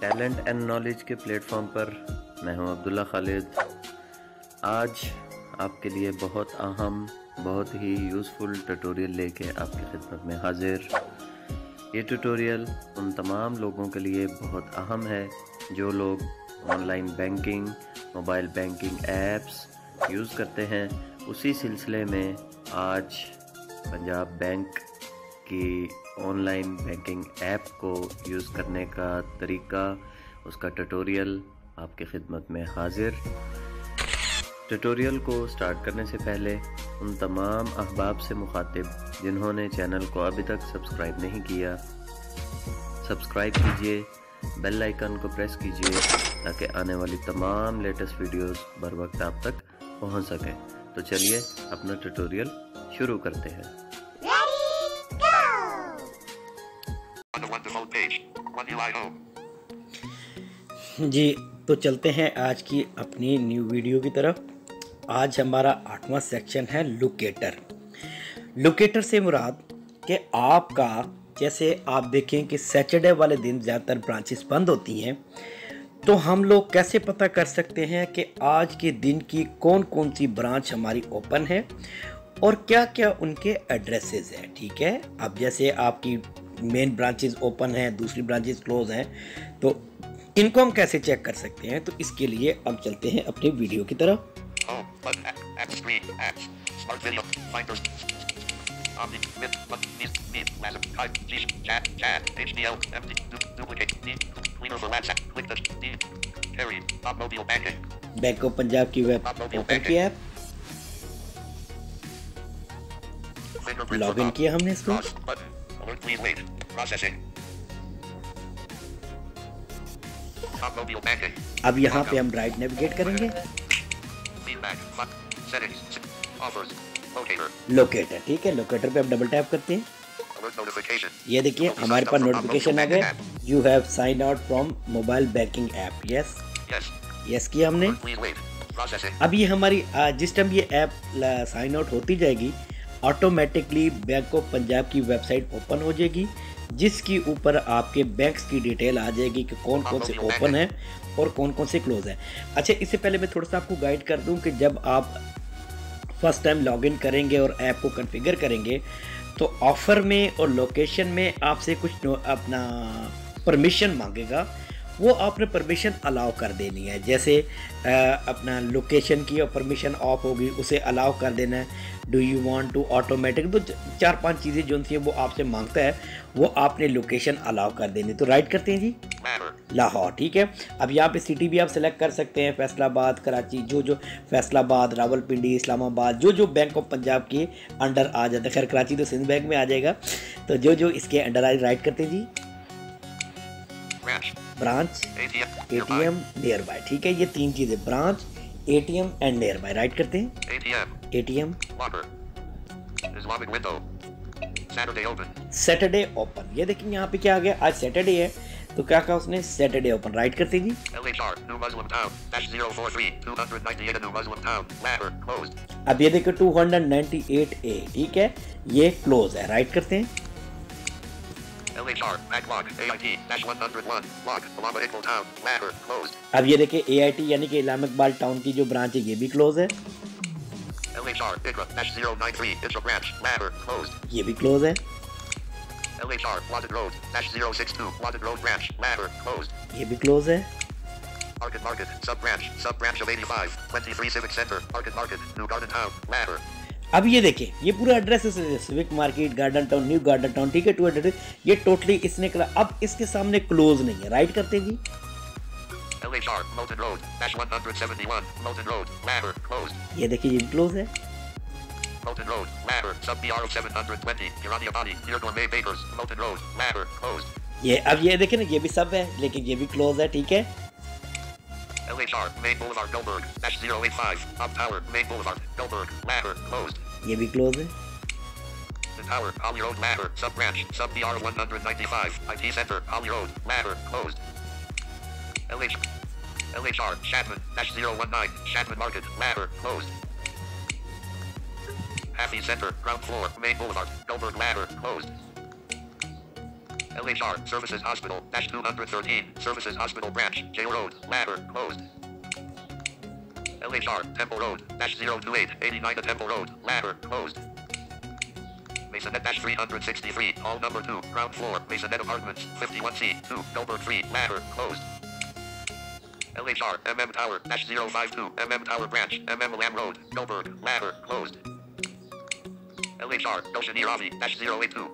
Talent and knowledge के platform पर मैं हूँ अब्दुल्ला खालिद। आज आपके लिए बहुत अहम, बहुत ही यूज़फुल ट्यूटोरियल लेके आपकी खिदमत में हाजिर। ये ट्यूटोरियल उन तमाम लोगों के लिए बहुत अहम है, जो लोग online banking mobile banking apps use करते हैं। उसी सिलसिले में आज पंजाब बैंक की ऑनलाइन बैंकिंग ऐप को यूज़ करने का तरीका, उसका ट्यूटोरियल आपकी खिदमत में हाजिर। ट्यूटोरियल को स्टार्ट करने से पहले उन तमाम अहबाब से मुखातिब, जिन्होंने चैनल को अभी तक सब्सक्राइब नहीं किया, सब्सक्राइब कीजिए, बेल आइकन को प्रेस कीजिए, ताकि आने वाली तमाम लेटेस्ट वीडियोस बर वक्त आप तक पहुँच सकें। तो चलिए अपना ट्यूटोरियल शुरू करते हैं। जी तो चलते हैं आज की अपनी न्यू वीडियो की तरफ़। आज हमारा आठवां सेक्शन है लोकेटर लोकेटर से मुराद कि आपका, जैसे आप देखें कि सैटरडे वाले दिन ज़्यादातर ब्रांचेस बंद होती हैं तो हम लोग कैसे पता कर सकते हैं कि आज के दिन की कौन कौन सी ब्रांच हमारी ओपन है और क्या क्या उनके एड्रेसेस हैं, ठीक है? अब जैसे आपकी मेन ब्रांचेस ओपन हैं दूसरी ब्रांचेज क्लोज हैं तो इनको हम कैसे चेक कर सकते हैं? तो इसके लिए अब चलते हैं अपनी वीडियो की तरफ़। बैंक ऑफ़ पंजाब की वेब ओपन की ऐप लॉग इन किया हमने इसको? अब यहाँ पे हम राइट नेविगेट करेंगे। लोकेटर ठीक है? लोकेटर पे हम डबल टैप करते हैं। ये देखिए हमारे पास नोटिफिकेशन आ गया you have sign out from mobile banking app yes yes किया हमने। अब ये हमारी जिस टाइम ये ऐप साइन आउट होती जाएगी ऑटोमेटिकली बैंक ऑफ़ पंजाब की वेबसाइट ओपन हो जाएगी जिसके ऊपर आपके बैंक्स की डिटेल आ जाएगी कि कौन कौन से ओपन है। और कौन कौन से क्लोज है। अच्छा इससे पहले मैं थोड़ा सा आपको गाइड कर दूँ कि जब आप फ़र्स्ट टाइम लॉगिन करेंगे और ऐप को कॉन्फ़िगर करेंगे तो ऑफ़र में और लोकेशन में आपसे कुछ अपना परमिशन मांगेगा। वो आपने परमिशन अलाउ कर देनी है। जैसे आ, अपना लोकेशन की और परमिशन ऑफ़ होगी उसे अलाउ कर देना है। Do you want to automatic तो चार पाँच चीज़ें जो थी वो आपसे माँगता है वो आपने लोकेशन अलाउ कर देनी। तो राइट करते हैं जी? लाहौर ठीक है? अब यहाँ पे सिटी भी आप सेलेक्ट कर सकते हैं। फैसलाबाद कराची जो जो फैसलाबाद रावलपिंडी इस्लामाबाद जो जो बैंक ऑफ़ पंजाब के अंडर आ जाता है। खैर कराची तो सिंध बैंक में आ जाएगा। तो जो जो इसके अंडर आ राइट करते हैं जी? ब्रांच एटीएम नियर बाय ठीक है ये तीन चीज़ें। Branch ATM and nearby right करते हैं? एटीएम सैटरडे ओपन ये देखिए यहाँ पे क्या आ गया? आज सैटरडे है। तो क्या कहा उसने? सैटरडे ओपन राइट करते जी? अब ये देखो 298 ए ठीक है? ये क्लोज है. राइट करते हैं? अब ये देखिए टी यानी कि इस्लामाबाद टाउन की जो ब्रांच है ये भी क्लोज है ये भी क्लोज है ये भी क्लोज है Market Market, sub branch, sub branch of 85, 23 Civic Center, Market Market, New Garden Town, Ladder, अब ये देखिए ये पूरा एड्रेस है civic market garden town new garden town ठीक है टू हंड्रेड ये टोटली इसने करा अब इसके सामने क्लोज नहीं है राइट करते जी LHR, Moulton Road, dash 171, Moulton Road, ladder, closed. ये देखिए ये क्लोज है Moulton Road, ladder, sub BR 720, Iraniabadi, near Gourmet Bakers, Moulton Road, ladder, closed. ये अब ये देखिए ना ये भी सब है लेकिन ये भी क्लोज है ठीक है LHR, Main Boulevard, Goldberg, dash 085, Up Tower, Main Boulevard, Goldberg, ladder, closed. ये भी क्लोज है The Tower, Holly Road, ladder, sub branch, sub BR 195, IT Center, Holly Road, ladder, closed. LH, LHR, Shatman, dash 019, Shatman Market, ladder, closed. Happy Center, ground floor, Main Boulevard, Goldberg, ladder, closed. LHR, Services Hospital, dash 213, Services Hospital Branch, Jail Road, Ladder, closed. LHR, Temple Road, dash 028, 89 to Temple Road, Ladder, closed. Masonette dash 363, hall number 2, ground floor, Masonette Apartments, 51C, 2, Goldberg 3, Ladder, closed. LHR, MM Tower, dash 052, MM Tower Branch, MM Lamb Road, Goldberg, Ladder, closed. LHR, Goshen Ravi, dash 082.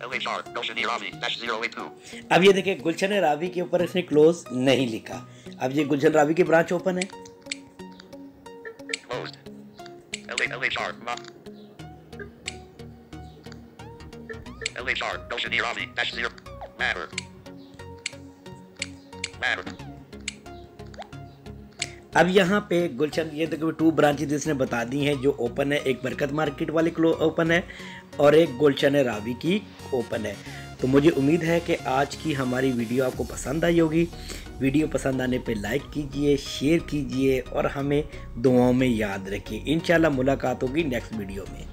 LHR, Goshen Ravi, dash 082. अब ये देखिए गुलशन रावी के ऊपर इसने close नहीं लिखा अब ये गुलशन रावी की ब्रांच ओपन है Closed. LA, LHR, Ma. LHR, Goshen Ravi, dash 0. Ladder. Ladder. अब यहाँ पे गुलशन ये देखो टू ब्रांचेज इसने बता दी हैं जो ओपन है एक बरकत मार्केट वाली ओपन है और एक गुलशन रावी की ओपन है तो मुझे उम्मीद है कि आज की हमारी वीडियो आपको पसंद आई होगी। वीडियो पसंद आने पे लाइक कीजिए शेयर कीजिए और हमें दुआओं में याद रखिए। इन मुलाकात होगी नेक्स्ट वीडियो में।